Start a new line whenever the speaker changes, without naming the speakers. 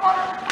Order.